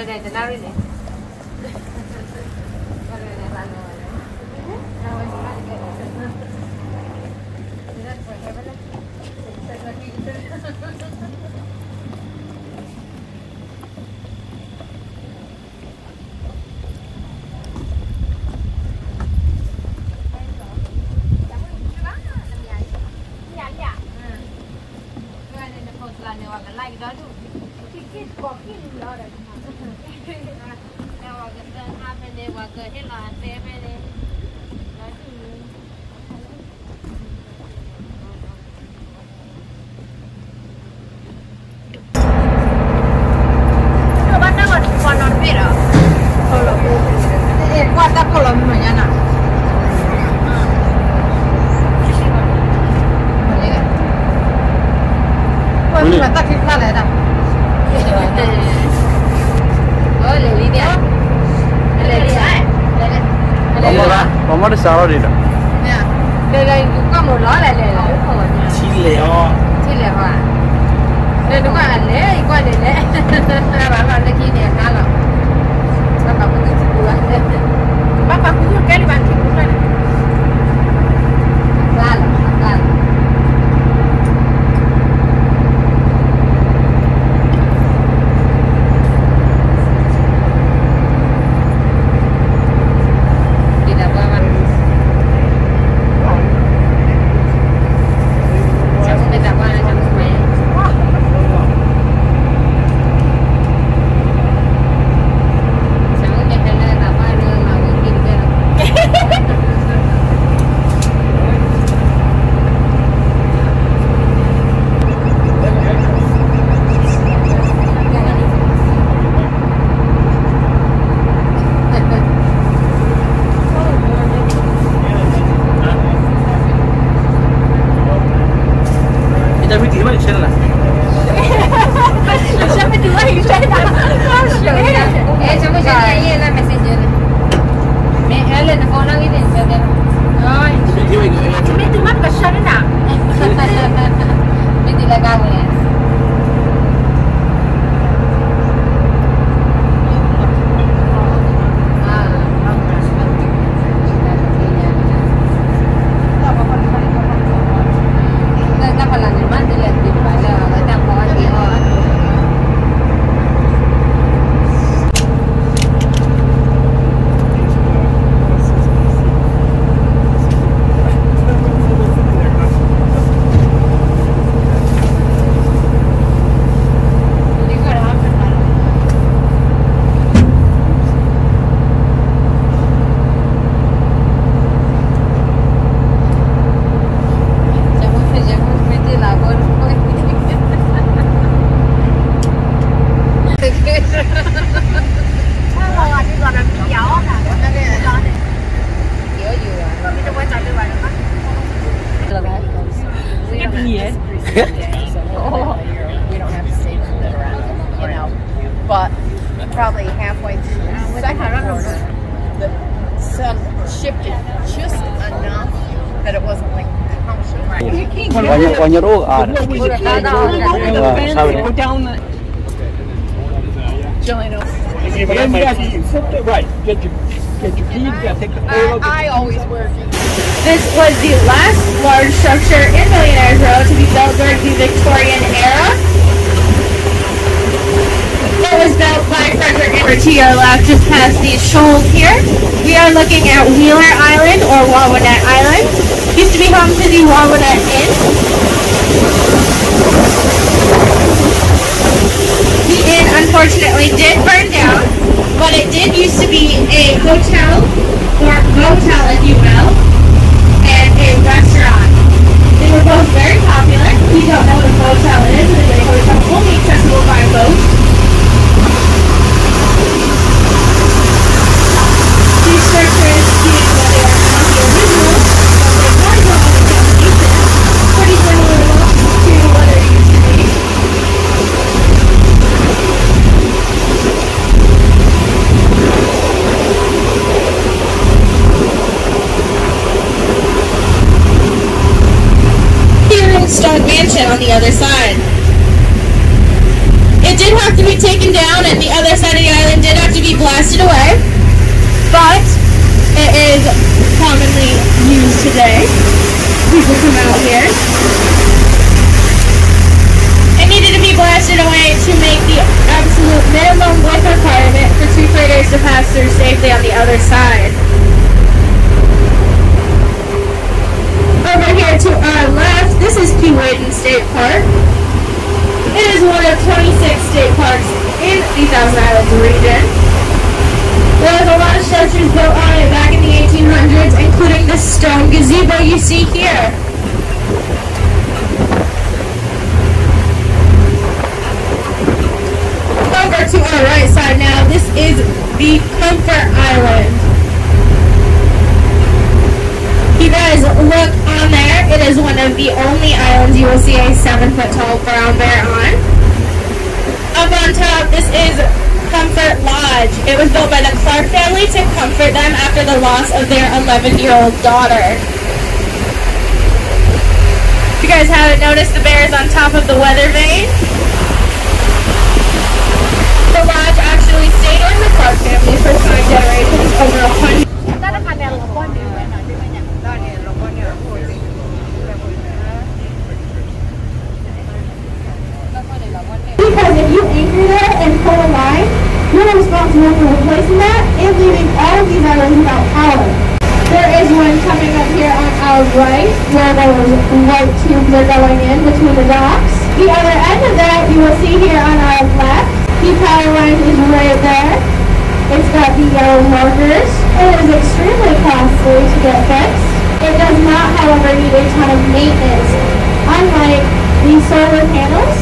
Huwag na ito na rin eh. det sa det där. Ja. Det där du kommer att lära dig det på. Chile ja. Chile va. Det du kan det, i kvar det det. Va va det kine kala. Papá, ¿qué te pasa? Papá, ¿qué te pasa? But probably halfway through the second quarter, the sun shifted just enough that it wasn't like comfortable. Banyak banyak oh ada. Wah, sabi. Jillian, Right. Get your get your keys. Got to take the I, I always wear jeans. This was the last large structure in Millionaires Row to be built during the Victorian era. It was built by Frederick to your left, just past these shoals here. We are looking at Wheeler Island or Wawanet Island. Used to be home to the Wawanet Inn. The inn unfortunately did burn down, but it did used to be a hotel, or motel if you will, and a restaurant. They were both very popular. You don't know what a motel is, is a hotel only accessible by boat. Other side. Over here to our left, this is Keewaydin State Park. It is one of 26 state parks in the Thousand Islands region. There was a lot of structures built on it back in the 1800s, including the stone gazebo you see here. Over to our right side now, this is the Comfort Island. You guys look on there. It is one of the only islands you will see a seven foot tall brown bear on. Up on top, this is Comfort Lodge. It was built by the Clark family to comfort them after the loss of their 11 year old daughter. If you guys haven't noticed, the bear is on top of the weather vane. The lodge actually stayed in the Clark family for five generations, over a hundred. Because if you anchor there and pull a line, you're responsible for replacing that and leaving all of these islands without power. There is one coming up here on our right where those white tubes are going in between the docks. The other end of that you will see here on our left. The power line is right there. It's got the yellow markers. It is extremely costly to get fixed. It does not, however, need a ton of maintenance. Unlike the solar panels,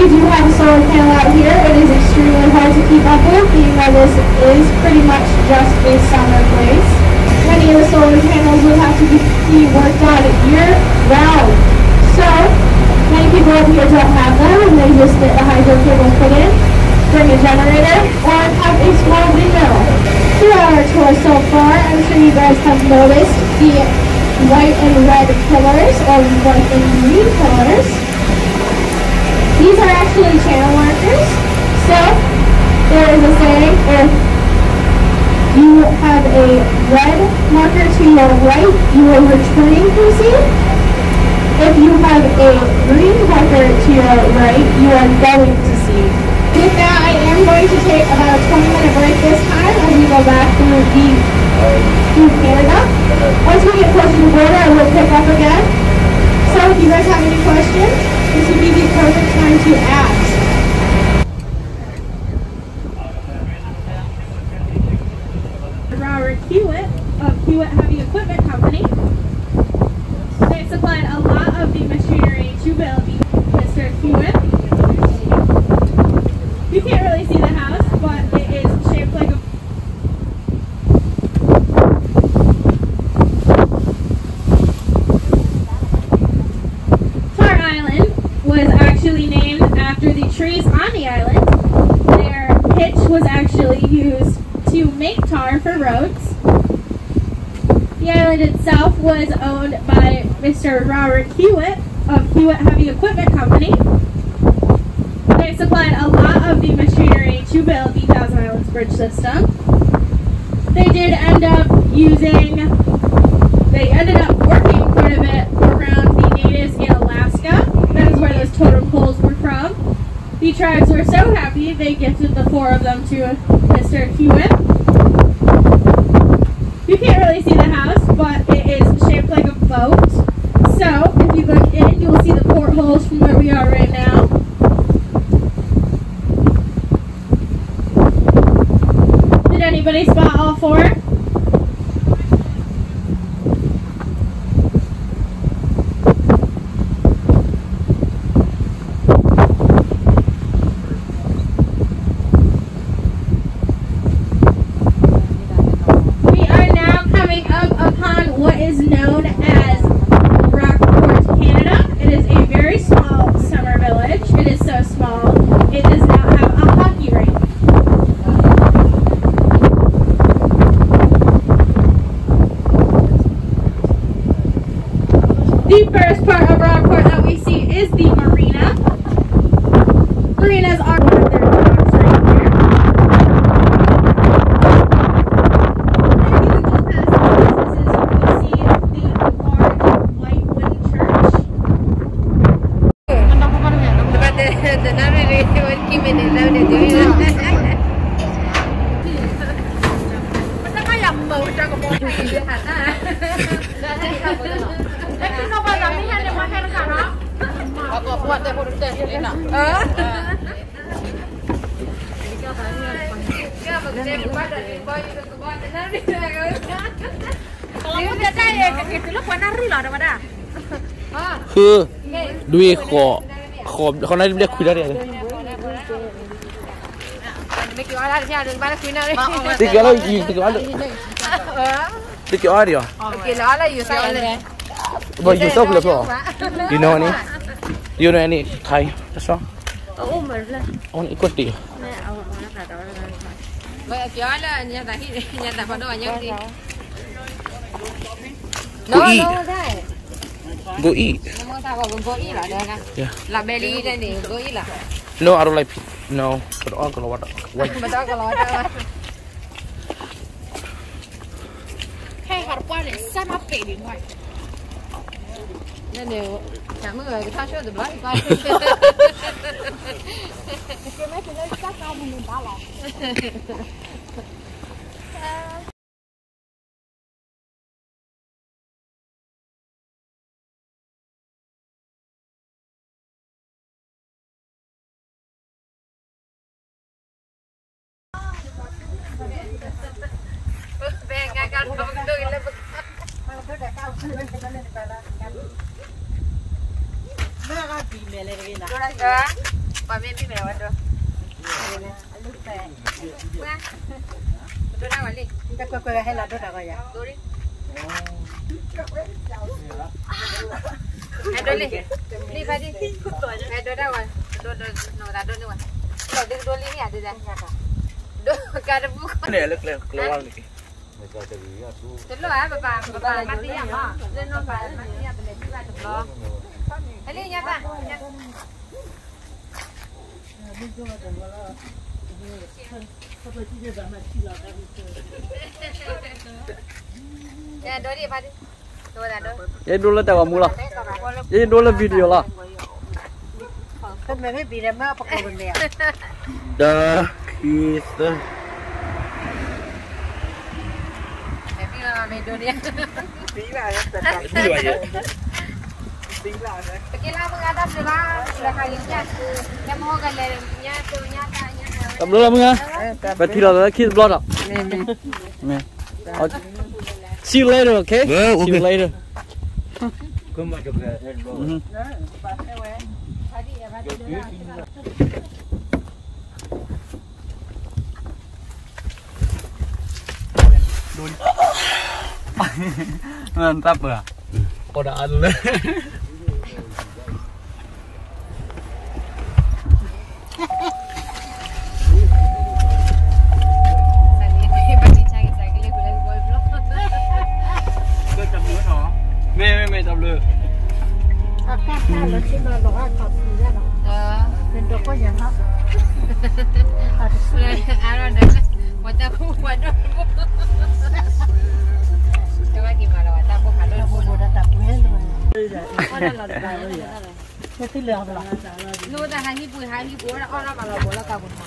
you do have a solar panel out here. It is extremely hard to keep up with, being that this is pretty much just a summer place. Many of the solar panels will have to be, be worked on year round. So, many people up here don't have them, and they just get a hydro cable put in, bring a generator, or have a small windmill. Throughout our tour so far, I'm sure you guys have noticed the white and red pillars, or white and green pillars. These are actually channel markers. So, there is a saying, if you have a red marker to your right, you are returning from sea. If you have a green marker to your right, you are going to sea. With that, I am going to take about a 20 minute break this time as we go back through the through Canada. Once we get close to the border, I will pick up again. So if you guys have any questions, this would be the perfect time to ask. Robert Hewitt of Hewitt Heavy Equipment Company. They supplied a lot of the machinery to build the Mr. Hewitt. You can't really see the house, but it is shaped like a Fir Island was actually named after the trees on the island. Their pitch was actually used to make tar for roads. The island itself was owned by Mr. Robert Hewitt of Hewitt Heavy Equipment Company. They supplied a lot of the machinery to build the Thousand Islands Bridge system. They did end up using, they ended up working quite a bit around the natives in Alaska. That is where those totem poles were from. The tribes were so happy they gifted the four of them to Mr. Hewitt. You can't really see the house, แล้วกินเขาไปแล้วไม่แห้งเลยมาแห้งกันเนาะเอาตัวพวดแต่พวดแต่นี่น่ะเออคือด้วยขอขอบเขาได้ได้คุยได้เลยไม่กี่วันแล้วที่อาดึงบ้านคุยนะเลยที่เกิดเราอีกที่เกิดเรา Look your audio. Okay, Lala, you say it. But you talk Lepo. You know any? Do you know any Thai song? Oh, my God. On equity. Go eat. Go eat. Yeah. La belly, then go eat. No, I don't like. No, but all gonna water. 3,800 nên đều cả mọi người thao chơi được bao nhiêu cái mấy cái đấy chắc cao mình đã làm Venga. Dole ni ada dah. Dole kada buku. Ni lek lek keluar ni. Terus ya, Bapak. Bapak mati ya, Pak. Ya, dulu tawa video lah. Memang benda. Dah kita. Macedonia. Pila ya. Pila ya. Pila ya. Pagkila mga adam nila, sila kayo niya. Kaya mo galer niya, to ta niya. Tablo lang mga. Pati lang na kiss blood up. Ne. See you later, okay? Yeah, okay. See you later. Come back up there. Mm -hmm. mantap lah. Pada lah nó ta hai hi bùi hai hi bùi là ăn nó bảo là bùi là cả bùi mà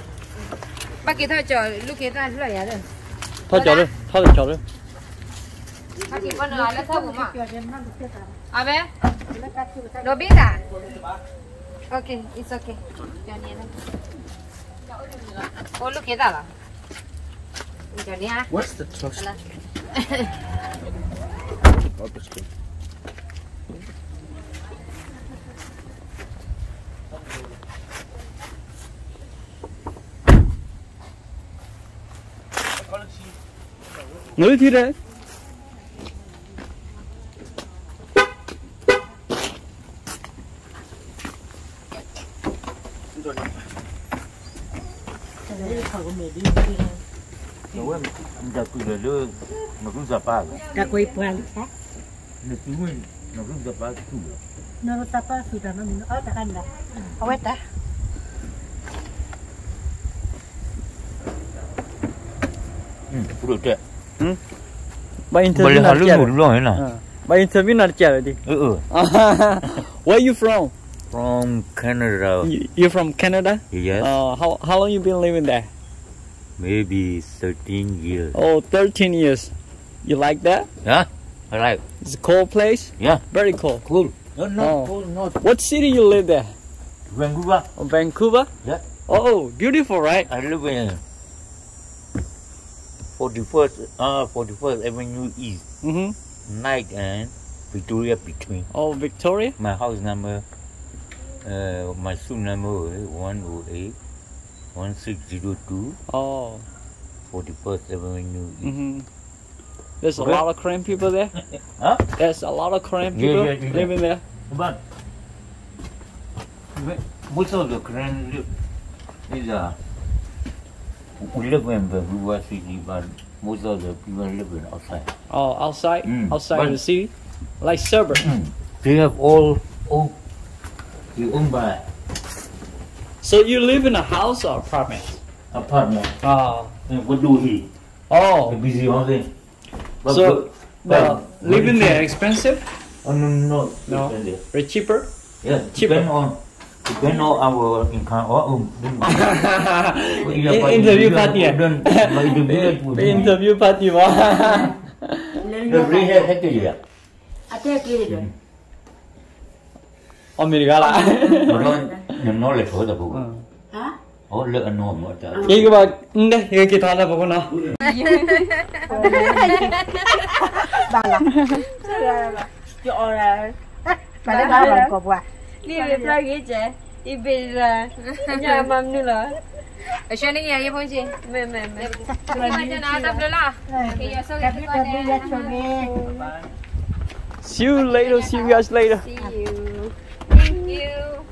bà kia thôi chờ lúc kia ta lúc này rồi thôi chờ đi thôi chờ đi bà kia con nữa là mà à bé nó biết à ok it's okay ô lúc kia ta là chờ đi ha what's the trust? ngữ thế đấy Ka koi puan pa. Le tuin, no rum da pa tu. No lo tapa su da no mi no ta kanda. Aweta. Hmm, puro te. Đấy. By interview họ lưng nào một rồi nè. By interview nào chả đi. Ừ ừ. Where you from? From Canada. You, you from Canada? Yes. Uh, how how long you been living there? Maybe 13 years. Oh, 13 years. You like that? Yeah. I like. It's a cold place. Yeah. Very cold. Cool. No, not Oh. cool, not What city you live there? Vancouver. Oh, Vancouver. Yeah. Oh, oh beautiful, right? I live in 41st, uh, 41st Avenue East, Mm-hmm. Night and Victoria between. Oh, Victoria. My house number, uh, my suite number is 108 1602 Oh. 41st Avenue East. Mm-hmm. There's a lot of Korean people there. Huh? There's a lot of Korean Yeah, people yeah, yeah. living there. But most of the Korean live is uh, we live in Vancouver city, but most of the people live in outside. Oh, outside, Mm. outside But- the city, like suburb. Hmm. They have all all they own by So you live in a house or apartment? apartment. Ah. Oh. And what do he? Oh. The busy housing. But So, but- uh, Well, living there expensive? Oh no no No. Cheaper? Yeah, Cheaper. on Depend on our income or um. interview party ya. interview party wah. Lebih hebat itu juga. Ada kiri kan. Amerika lah. Yang nol level tak bu. Hah? Oh, lek nol macam tak. Ini kita, ini yang kita ada bukan lah. Balah. Balah. Jualan. Balah balah kau buat. là thì giờ sau Cà khi biết con cà biết ra cho nghe. See you later, see you guys later. see you. Thank you